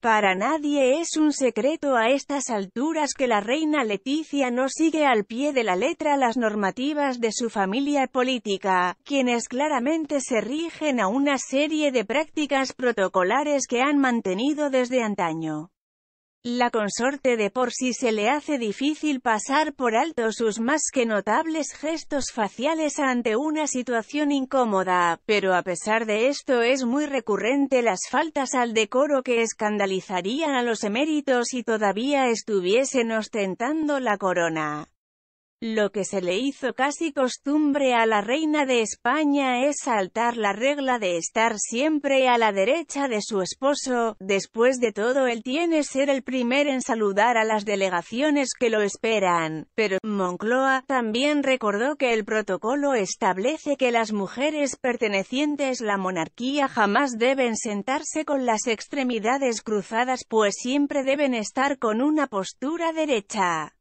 Para nadie es un secreto a estas alturas que la reina Leticia no sigue al pie de la letra las normativas de su familia política, quienes claramente se rigen a una serie de prácticas protocolares que han mantenido desde antaño. La consorte de por sí se le hace difícil pasar por alto sus más que notables gestos faciales ante una situación incómoda, pero a pesar de esto es muy recurrente las faltas al decoro que escandalizarían a los eméritos y todavía estuviesen ostentando la corona. Lo que se le hizo casi costumbre a la reina de España es saltar la regla de estar siempre a la derecha de su esposo, después de todo él tiene ser el primer en saludar a las delegaciones que lo esperan, pero Moncloa también recordó que el protocolo establece que las mujeres pertenecientes a la monarquía jamás deben sentarse con las extremidades cruzadas pues siempre deben estar con una postura derecha.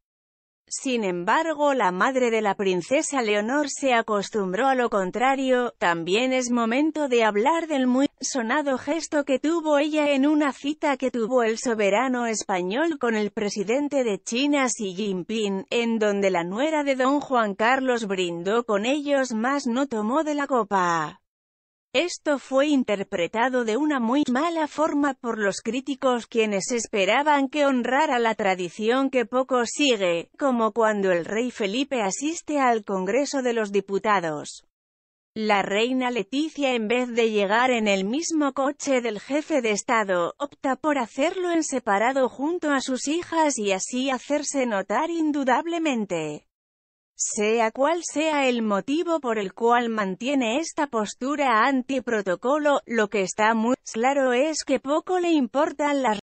Sin embargo, la madre de la princesa Leonor se acostumbró a lo contrario, también es momento de hablar del muy sonado gesto que tuvo ella en una cita que tuvo el soberano español con el presidente de China Xi Jinping, en donde la nuera de don Juan Carlos brindó con ellos más no tomó de la copa. Esto fue interpretado de una muy mala forma por los críticos quienes esperaban que honrara la tradición que poco sigue, como cuando el rey Felipe asiste al Congreso de los Diputados. La reina Leticia en vez de llegar en el mismo coche del jefe de Estado, opta por hacerlo en separado junto a sus hijas y así hacerse notar indudablemente. Sea cual sea el motivo por el cual mantiene esta postura anti-protocolo, lo que está muy claro es que poco le importan las